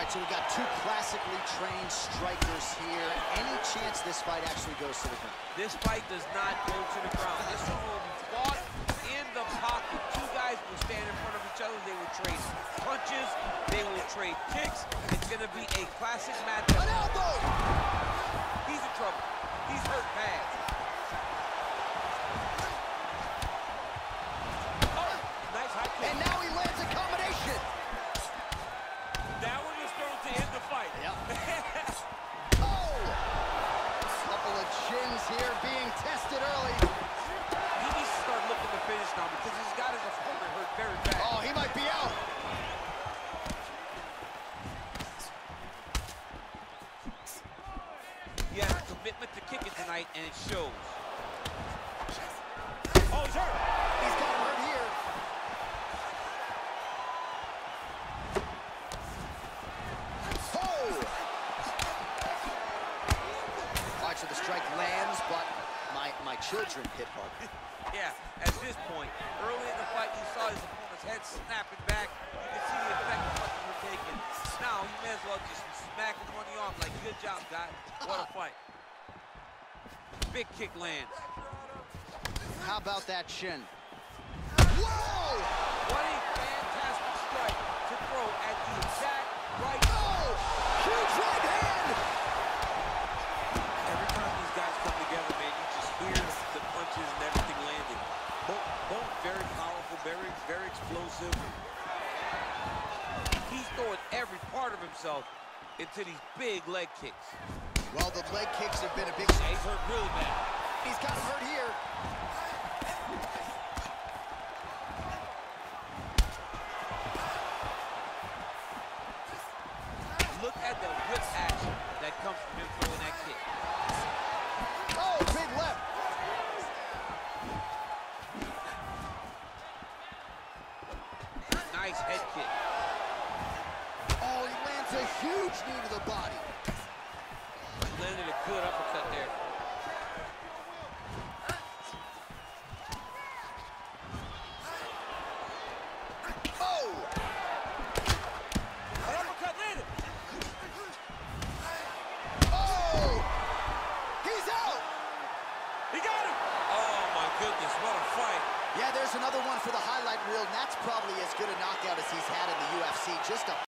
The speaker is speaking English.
right, so we got two classically trained strikers here. Any chance this fight actually goes to the ground? This fight does not go to the ground. This one will be fought in the pocket. Two guys will stand in front of each other. They will trade punches. They will trade kicks. It's going to be a classic matchup. An elbow! He's in trouble. He's hurt bad. Oh, nice high kick. And now he lands a combination. That one was thrown to end the fight. Yep. Oh! Couple of chins here being tested early. He needs to start looking to finish now because he's got his opponent hurt very bad. Oh, he might be out. He has a commitment to kicking tonight, and it shows. Children hit hard. Yeah, at this point, early in the fight, you saw his opponent's head snapping back. You can see the effect of what they were taking. Now, you may as well just smack him on the arm like, good job, guy. What a fight. Big kick lands. How about that shin? Whoa! What a fantastic strike to throw at the exact right Oh! Huge right hand! Every time these guys come together, man, you just hear the punches and everything landing. Both, both very powerful, very, very explosive. He's throwing every part of himself into these big leg kicks. Well, the leg kicks have been a big... Yeah, he's hurt really bad. He's got him hurt here. Look at the whip action that comes from him throwing that kick. Oh, big left. Nice head kick. Oh, he lands a huge knee to the body. Yeah, there's another one for the highlight reel, and that's probably as good a knockout as he's had in the UFC. Just a